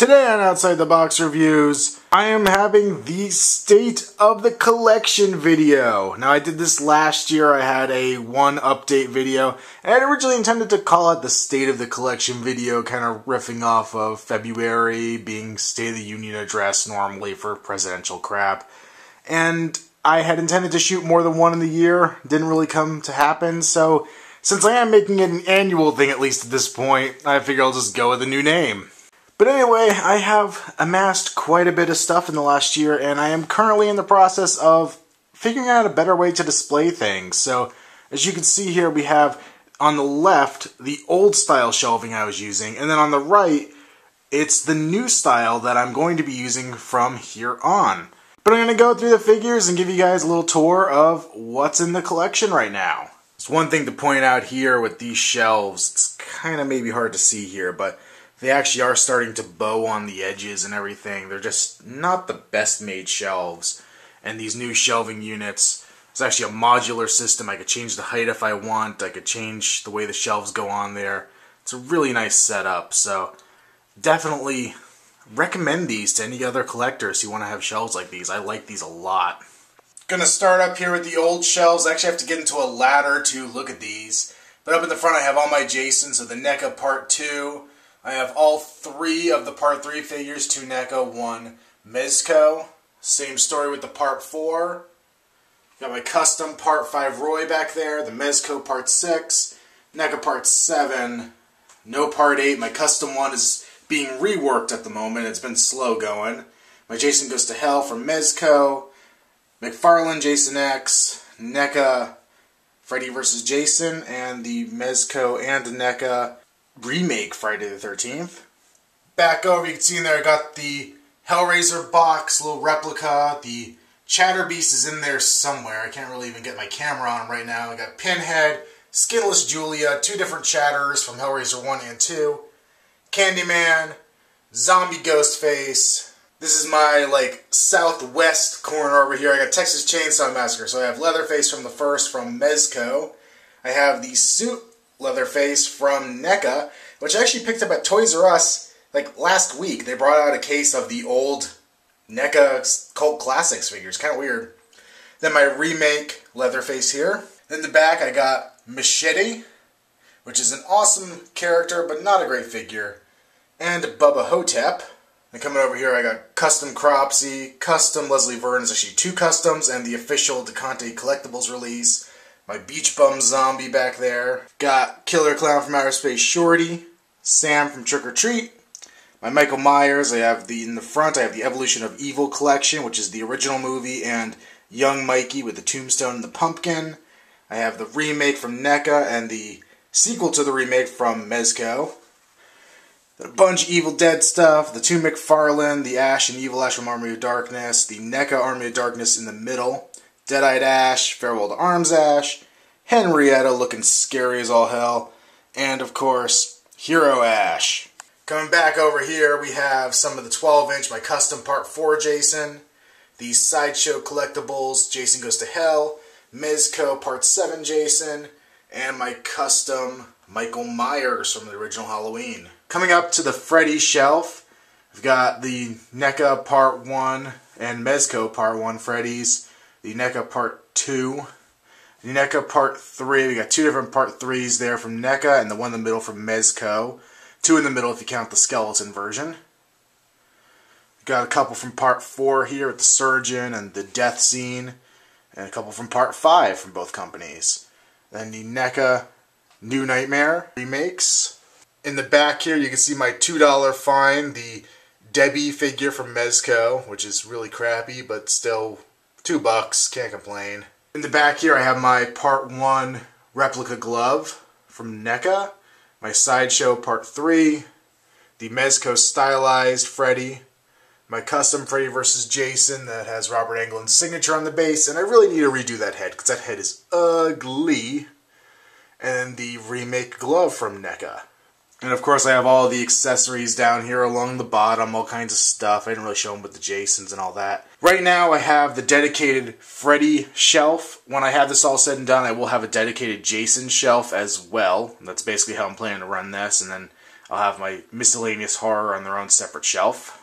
Today on Outside the Box Reviews, I am having the State of the Collection video. Now I did this last year, I had a one update video, and I originally intended to call it the State of the Collection video, kind of riffing off of February being State of the Union address normally for presidential crap. And I had intended to shoot more than one in the year, didn't really come to happen, so since I am making it an annual thing at least at this point, I figure I'll just go with a new name. But anyway, I have amassed quite a bit of stuff in the last year, and I am currently in the process of figuring out a better way to display things. So, as you can see here, we have on the left the old style shelving I was using, and then on the right, it's the new style that I'm going to be using from here on. But I'm going to go through the figures and give you guys a little tour of what's in the collection right now. It's one thing to point out here with these shelves, it's kind of maybe hard to see here, but they actually are starting to bow on the edges and everything. They're just not the best made shelves. And these new shelving units, it's actually a modular system. I could change the height if I want. I could change the way the shelves go on there. It's a really nice setup. So definitely recommend these to any other collectors who want to have shelves like these. I like these a lot. Gonna start up here with the old shelves. I actually have to get into a ladder to look at these. But up in the front I have all my Jason, so the NECA Part 2, I have all three of the Part 3 figures, two NECA, one Mezco. Same story with the Part 4. Got my custom Part 5 Roy back there, the Mezco Part 6, NECA Part 7, no Part 8. My custom one is being reworked at the moment. It's been slow going. My Jason Goes to Hell from Mezco, McFarlane Jason X, NECA Freddy vs. Jason, and the Mezco and NECA remake Friday the 13th. Back over, you can see in there I got the Hellraiser box, little replica. The Chatterbeast is in there somewhere. I can't really even get my camera on right now. I got Pinhead, Skinless Julia, two different Chatters from Hellraiser 1 and 2, Candyman, Zombie Ghostface. This is my, like, southwest corner over here. I got Texas Chainsaw Massacre. So I have Leatherface from the first from Mezco. I have the suit Leatherface from NECA, which I actually picked up at Toys R Us like last week. They brought out a case of the old NECA Cult Classics figures. Kind of weird. Then my remake Leatherface here. Then the back I got Machete, which is an awesome character but not a great figure. And Bubba Ho-Tep. And coming over here I got Custom Cropsy, Custom Leslie Vernon, actually two customs, and the official DeConte Collectibles release. My Beach Bum Zombie back there. Got Killer Clown from Outer Space Shorty. Sam from Trick or Treat. My Michael Myers, I have the in the front, I have the Evolution of Evil collection, which is the original movie, and Young Mikey with the tombstone and the pumpkin. I have the remake from NECA and the sequel to the remake from Mezco. A bunch of Evil Dead stuff, the two McFarlane, the Ash and Evil Ash from Army of Darkness, the NECA Army of Darkness in the middle, Deadite Ash, Farewell to Arms Ash, Henrietta looking scary as all hell, and of course, Hero Ash. Coming back over here, we have some of the 12-inch, my custom Part 4 Jason, the Sideshow Collectibles, Jason Goes to Hell, Mezco Part 7 Jason, and my custom Michael Myers from the original Halloween. Coming up to the Freddy shelf, I've got the NECA Part 1 and Mezco Part 1 Freddy's, the NECA Part 2, the NECA Part 3. We got two different Part 3s there from NECA and the one in the middle from Mezco. Two in the middle if you count the skeleton version. Got a couple from Part 4 here with the Surgeon and the Death Scene. And a couple from Part 5 from both companies. Then the NECA New Nightmare remakes. In the back here you can see my $2 find, the Debbie figure from Mezco, which is really crappy, but still Two bucks, can't complain. In the back here I have my part one replica glove from NECA, my Sideshow part three, the Mezco stylized Freddy, my custom Freddy vs. Jason that has Robert Englund's signature on the base, and I really need to redo that head because that head is ugly. And the remake glove from NECA. And of course I have all the accessories down here along the bottom, all kinds of stuff. I didn't really show them with the Jasons and all that. Right now I have the dedicated Freddy shelf. When I have this all said and done, I will have a dedicated Jason shelf as well. That's basically how I'm planning to run this. And then I'll have my miscellaneous horror on their own separate shelf.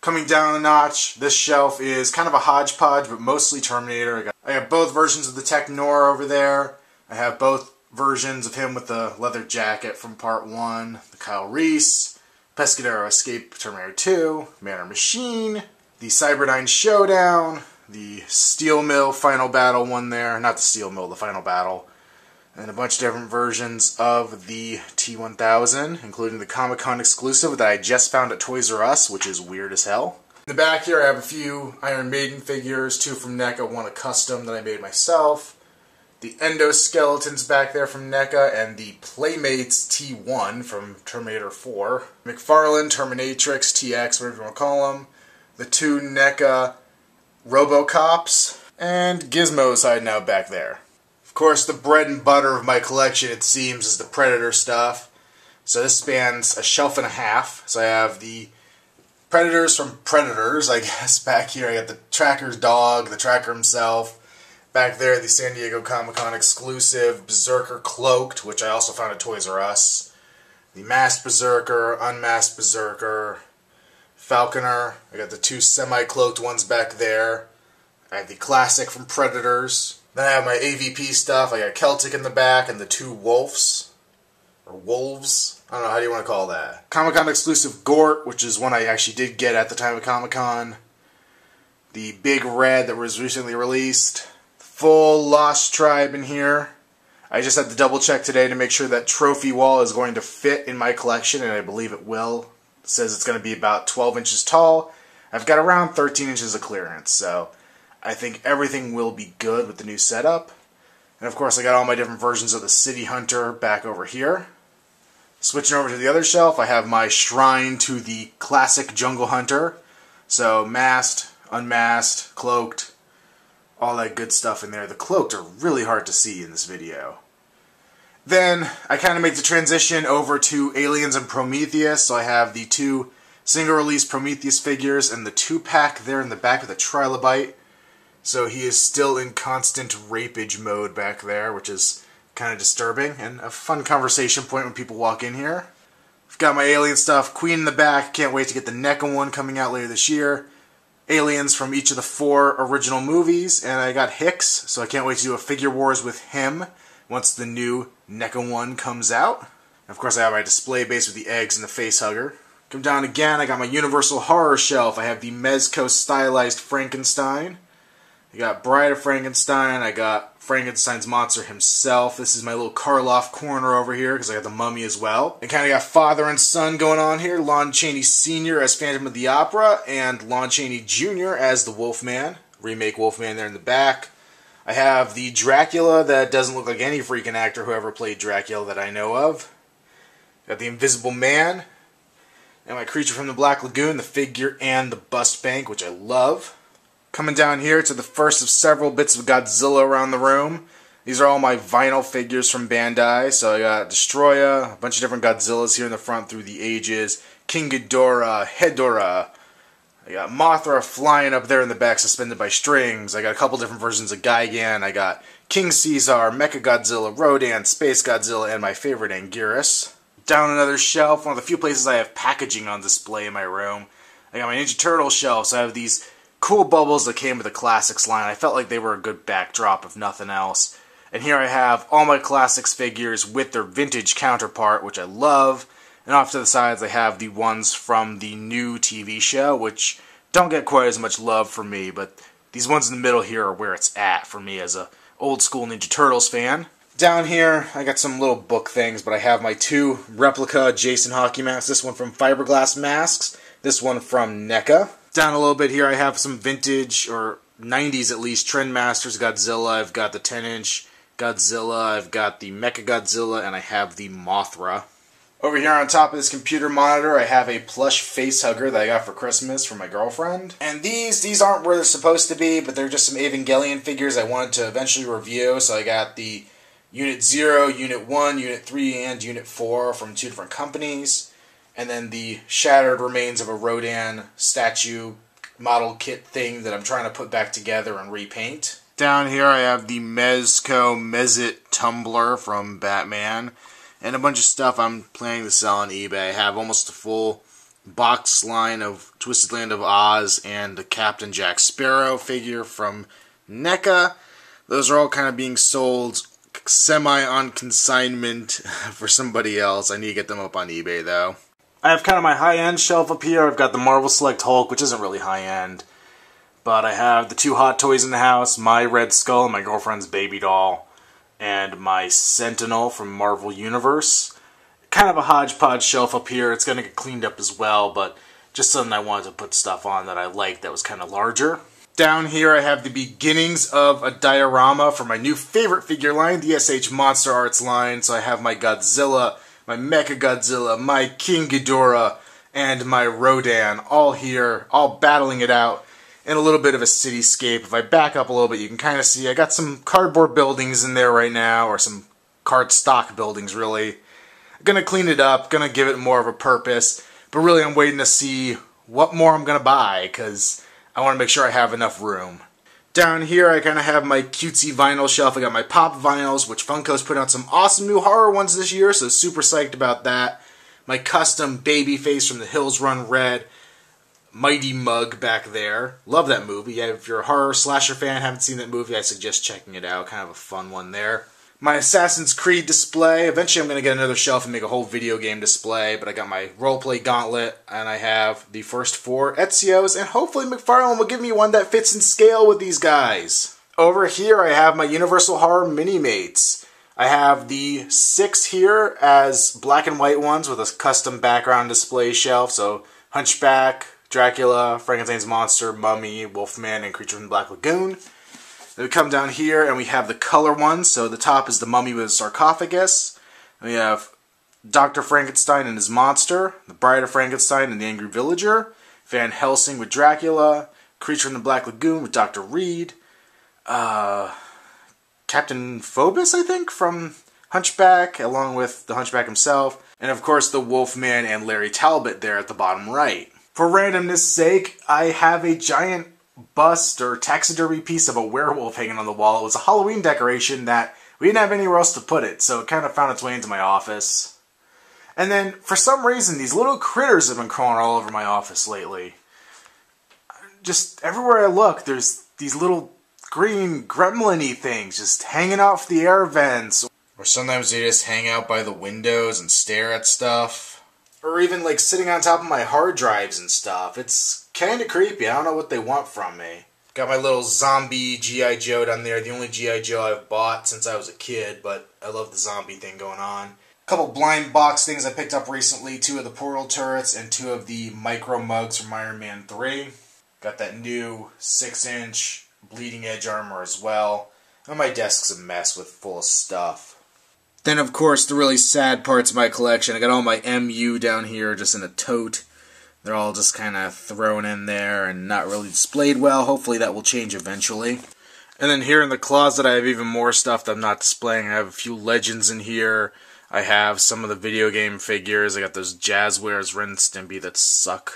Coming down a notch, this shelf is kind of a hodgepodge, but mostly Terminator. I, got, I have both versions of the Tech Noir over there. I have both versions of him with the leather jacket from Part 1, the Kyle Reese, Pescadero Escape Terminator 2, Manor Machine, the Cyberdyne Showdown, the Steel Mill Final Battle one there, not the Steel Mill, the Final Battle, and a bunch of different versions of the T1000, including the Comic Con exclusive that I just found at Toys R Us, which is weird as hell. In the back here I have a few Iron Maiden figures, two from NECA, one a custom that I made myself. The Endoskeletons back there from NECA, and the Playmates T1 from Terminator 4. McFarlane, Terminatrix, TX, whatever you want to call them. The two NECA Robocops, and Gizmo's hiding out back there. Of course, the bread and butter of my collection, it seems, is the Predator stuff. So this spans a shelf and a half. So I have the Predators from Predators, I guess, back here. I got the Tracker's dog, the Tracker himself. Back there, the San Diego Comic Con exclusive Berserker Cloaked, which I also found at Toys R Us. The Masked Berserker, Unmasked Berserker, Falconer. I got the two semi-cloaked ones back there. I have the classic from Predators. Then I have my AVP stuff. I got Celtic in the back and the two Wolves. Or Wolves. I don't know, how do you want to call that? Comic Con exclusive Gort, which is one I actually did get at the time of Comic Con. The Big Red that was recently released. Full Lost Tribe in here. I just had to double check today to make sure that Trophy Wall is going to fit in my collection, and I believe it will. It says it's going to be about 12 inches tall. I've got around 13 inches of clearance, so I think everything will be good with the new setup. And of course, I got all my different versions of the City Hunter back over here. Switching over to the other shelf, I have my shrine to the classic Jungle Hunter. So, masked, unmasked, cloaked, all that good stuff in there. The cloaked are really hard to see in this video. Then, I kind of make the transition over to Aliens and Prometheus. So I have the two single-release Prometheus figures and the two-pack there in the back of the Trilobite. So he is still in constant rapage mode back there, which is kind of disturbing and a fun conversation point when people walk in here. I've got my alien stuff, Queen in the back, can't wait to get the NECA one coming out later this year. Aliens from each of the four original movies, and I got Hicks, so I can't wait to do a figure wars with him once the new NECA one comes out. Of course I have my display base with the eggs and the face hugger. Come down again, I got my Universal Horror shelf. I have the Mezco stylized Frankenstein. I got Bride of Frankenstein. I got Frankenstein's monster himself. This is my little Karloff corner over here because I got the mummy as well. And kind of got father and son going on here. Lon Chaney Sr. as Phantom of the Opera and Lon Chaney Jr. as the Wolfman. Remake Wolfman there in the back. I have the Dracula that doesn't look like any freaking actor who ever played Dracula that I know of. Got the Invisible Man. And my Creature from the Black Lagoon, the figure and the bust bank, which I love. Coming down here to the first of several bits of Godzilla around the room. These are all my vinyl figures from Bandai. So I got Destoroyah, a bunch of different Godzillas here in the front through the ages. King Ghidorah, Hedorah. I got Mothra flying up there in the back, suspended by strings. I got a couple different versions of Gigan. I got King Caesar, Mecha Godzilla, Rodan, Space Godzilla, and my favorite Anguirus. Down another shelf, one of the few places I have packaging on display in my room. I got my Ninja Turtle shelf, so I have these cool bubbles that came with the classics line. I felt like they were a good backdrop, if nothing else. And here I have all my classics figures with their vintage counterpart, which I love. And off to the sides, I have the ones from the new TV show, which don't get quite as much love for me, but these ones in the middle here are where it's at for me as a old school Ninja Turtles fan. Down here, I got some little book things, but I have my two replica Jason hockey masks. This one from Fiberglass Masks, this one from NECA down a little bit here, I have some vintage, or 90s at least, Trendmasters Godzilla. I've got the 10 inch Godzilla, I've got the Mecha Godzilla, and I have the Mothra. Over here on top of this computer monitor, I have a plush face hugger that I got for Christmas from my girlfriend. And these, these aren't where they're supposed to be, but they're just some Evangelion figures I wanted to eventually review. So I got the Unit 0, Unit 1, Unit 3, and Unit 4 from two different companies and then the shattered remains of a Rodan statue model kit thing that I'm trying to put back together and repaint. Down here I have the Mezco Mez-Itz tumbler from Batman. and a bunch of stuff I'm planning to sell on eBay. I have almost a full box line of Twisted Land of Oz and the Captain Jack Sparrow figure from NECA. Those are all kind of being sold semi on consignment for somebody else. I need to get them up on eBay though. I have kind of my high end shelf up here. I've got the Marvel Select Hulk, which isn't really high end. But I have the two hot toys in the house my Red Skull, my girlfriend's baby doll, and my Sentinel from Marvel Universe. Kind of a hodgepodge shelf up here. It's going to get cleaned up as well, but just something I wanted to put stuff on that I liked that was kind of larger. Down here I have the beginnings of a diorama for my new favorite figure line, the SH Monster Arts line. So I have my Godzilla, my Mecha Godzilla, my King Ghidorah, and my Rodan all here, all battling it out in a little bit of a cityscape. If I back up a little bit, you can kind of see I got some cardboard buildings in there right now, or some card stock buildings really. I'm gonna clean it up, gonna give it more of a purpose, but really I'm waiting to see what more I'm gonna buy, because I want to make sure I have enough room. Down here, I kind of have my cutesy vinyl shelf. I got my pop vinyls, which Funko's put out some awesome new horror ones this year, so super psyched about that. My custom baby face from the Hills Run Red. Mighty Mug back there. Love that movie. Yeah, if you're a horror slasher fan, haven't seen that movie, I suggest checking it out. Kind of a fun one there my Assassin's Creed display. Eventually I'm going to get another shelf and make a whole video game display, but I got my roleplay gauntlet, and I have the first four Ezios, and hopefully McFarlane will give me one that fits in scale with these guys. Over here I have my Universal Horror Mini-Mates. I have the six here as black and white ones with a custom background display shelf, so Hunchback, Dracula, Frankenstein's Monster, Mummy, Wolfman, and Creature from the Black Lagoon. Then we come down here and we have the color ones. So the top is the mummy with a sarcophagus. we have Dr. Frankenstein and his monster, the Bride of Frankenstein and the Angry Villager, Van Helsing with Dracula, Creature in the Black Lagoon with Dr. Reed, uh, Captain Phoebus, I think, from Hunchback, along with the Hunchback himself, and of course the Wolfman and Larry Talbot there at the bottom right. For randomness sake, I have a giant bust or taxidermy piece of a werewolf hanging on the wall. It was a Halloween decoration that we didn't have anywhere else to put it, so it kind of found its way into my office. And then, for some reason, these little critters have been crawling all over my office lately. Just everywhere I look, there's these little green gremlin y things just hanging off the air vents. Or sometimes they just hang out by the windows and stare at stuff. Or even like sitting on top of my hard drives and stuff. It's kind of creepy. I don't know what they want from me. Got my little zombie G.I. Joe down there. The only G.I. Joe I've bought since I was a kid, but I love the zombie thing going on. A couple blind box things I picked up recently. Two of the portal turrets and two of the micro mugs from Iron Man 3. Got that new 6-inch bleeding edge armor as well. And my desk's a mess with full of stuff. Then, of course, the really sad parts of my collection. I got all my MU down here just in a tote. They're all just kind of thrown in there and not really displayed well. Hopefully that will change eventually. And then here in the closet I have even more stuff that I'm not displaying. I have a few legends in here. I have some of the video game figures. I got those Jazwares Ren Stimpy that suck.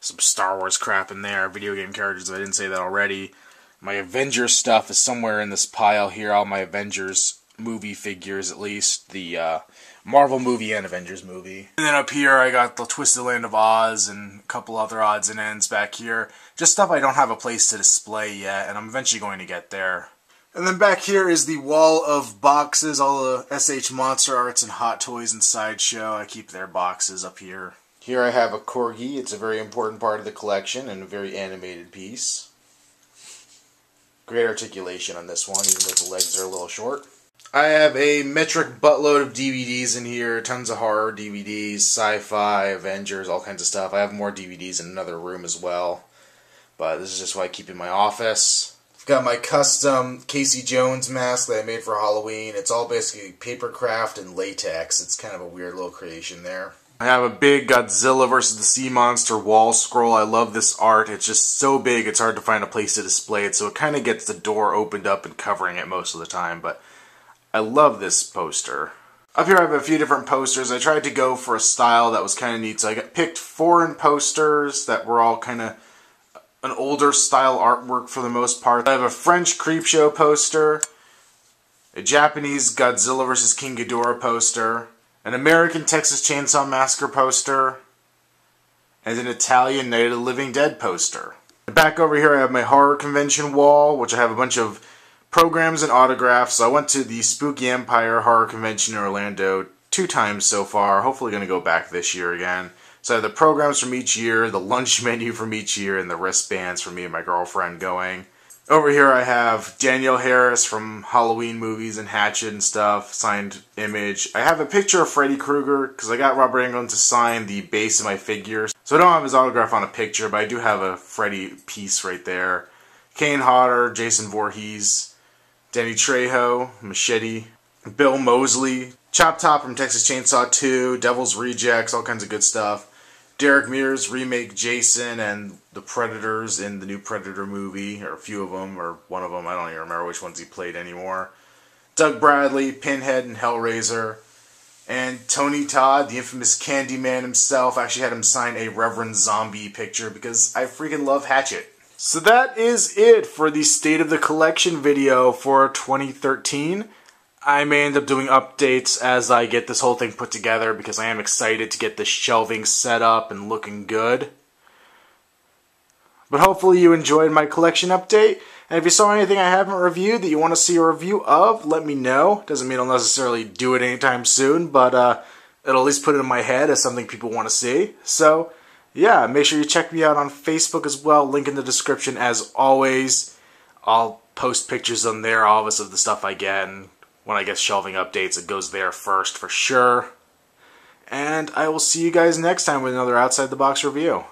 Some Star Wars crap in there. Video game characters, I didn't say that already. My Avengers stuff is somewhere in this pile here. All my Avengers movie figures, at least. The uh, Marvel movie and Avengers movie. And then up here I got the Twisted Land of Oz and a couple other odds and ends back here. Just stuff I don't have a place to display yet, and I'm eventually going to get there. And then back here is the wall of boxes, all the SH Monster Arts and Hot Toys and Sideshow. I keep their boxes up here. Here I have a Corgi. It's a very important part of the collection and a very animated piece. Great articulation on this one, even though the legs are a little short. I have a metric buttload of DVDs in here, tons of horror DVDs, sci-fi, Avengers, all kinds of stuff. I have more DVDs in another room as well, but this is just what I keep in my office. I've got my custom Casey Jones mask that I made for Halloween. It's all basically paper craft and latex. It's kind of a weird little creation there. I have a big Godzilla vs. the Sea Monster wall scroll. I love this art. It's just so big it's hard to find a place to display it, so it kind of gets the door opened up and covering it most of the time, but I love this poster. Up here I have a few different posters. I tried to go for a style that was kind of neat, so I got picked foreign posters that were all kind of an older style artwork for the most part. I have a French Creepshow poster, a Japanese Godzilla vs. King Ghidorah poster, an American Texas Chainsaw Massacre poster, and an Italian Night of the Living Dead poster. Back over here I have my horror convention wall, which I have a bunch of programs and autographs. I went to the Spooky Empire Horror Convention in Orlando two times so far. Hopefully going to go back this year again. So I have the programs from each year, the lunch menu from each year, and the wristbands for me and my girlfriend going. Over here I have Danielle Harris from Halloween movies and Hatchet and stuff, signed image. I have a picture of Freddy Krueger because I got Robert Englund to sign the base of my figure. So I don't have his autograph on a picture, but I do have a Freddy piece right there. Kane Hodder, Jason Voorhees, Danny Trejo, Machete, Bill Moseley, Chop Top from Texas Chainsaw 2, Devil's Rejects, all kinds of good stuff. Derek Mears remake Jason and the Predators in the new Predator movie, or a few of them, or one of them. I don't even remember which ones he played anymore. Doug Bradley, Pinhead, and Hellraiser. And Tony Todd, the infamous Candyman himself, actually had him sign a Reverend Zombie picture because I freaking love Hatchet. So that is it for the State of the Collection video for 2013. I may end up doing updates as I get this whole thing put together because I am excited to get the shelving set up and looking good. But hopefully you enjoyed my collection update. And if you saw anything I haven't reviewed that you want to see a review of, let me know. Doesn't mean I'll necessarily do it anytime soon, but uh, it'll at least put it in my head as something people want to see. So, yeah, make sure you check me out on Facebook as well. Link in the description as always. I'll post pictures on there, all of us of the stuff I get, and when I get shelving updates, it goes there first for sure. And I will see you guys next time with another Outside the Box review.